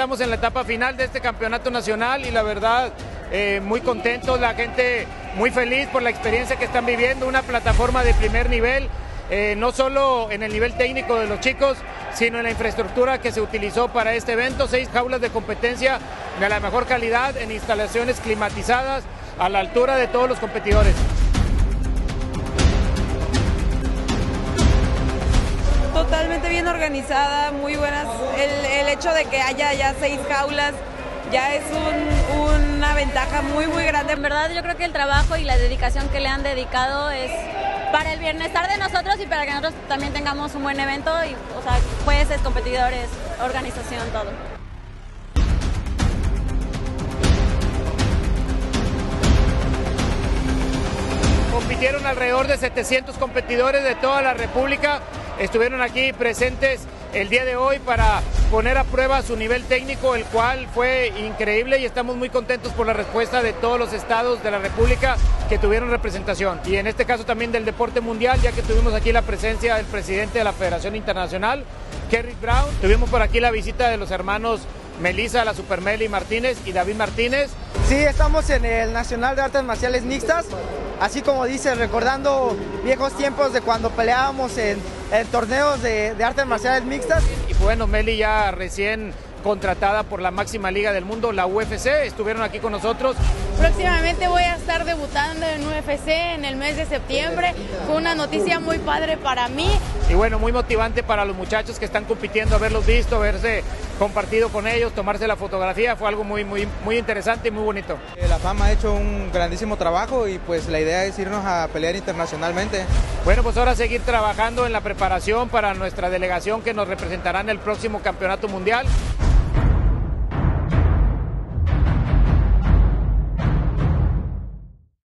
estamos en la etapa final de este campeonato nacional y la verdad eh, muy contentos, la gente muy feliz por la experiencia que están viviendo, una plataforma de primer nivel, eh, no solo en el nivel técnico de los chicos, sino en la infraestructura que se utilizó para este evento, seis jaulas de competencia de la mejor calidad en instalaciones climatizadas a la altura de todos los competidores. Totalmente bien organizada, muy buenas. Hecho de que haya ya seis jaulas ya es una ventaja muy, muy grande. En verdad yo creo que el trabajo y la dedicación que le han dedicado es para el bienestar de nosotros y para que nosotros también tengamos un buen evento, y, o sea, jueces, competidores, organización, todo. Compitieron alrededor de 700 competidores de toda la República, estuvieron aquí presentes el día de hoy para poner a prueba su nivel técnico, el cual fue increíble y estamos muy contentos por la respuesta de todos los estados de la República que tuvieron representación. Y en este caso también del deporte mundial, ya que tuvimos aquí la presencia del presidente de la Federación Internacional, Kerry Brown. Tuvimos por aquí la visita de los hermanos Melissa, la Supermeli Martínez y David Martínez. Sí, estamos en el Nacional de Artes Marciales Mixtas, así como dice, recordando viejos tiempos de cuando peleábamos en, torneos de, de artes marciales mixtas. Y bueno, Meli ya recién contratada por la máxima liga del mundo, la UFC. Estuvieron aquí con nosotros. Próximamente voy a estar debutando en UFC en el mes de septiembre. Fue una noticia muy padre para mí. Y bueno, muy motivante para los muchachos que están compitiendo, haberlos visto, verse compartido con ellos, tomarse la fotografía, fue algo muy, muy, muy interesante y muy bonito. Eh, la fama ha hecho un grandísimo trabajo y pues la idea es irnos a pelear internacionalmente. Bueno, pues ahora seguir trabajando en la preparación para nuestra delegación que nos representará en el próximo campeonato mundial.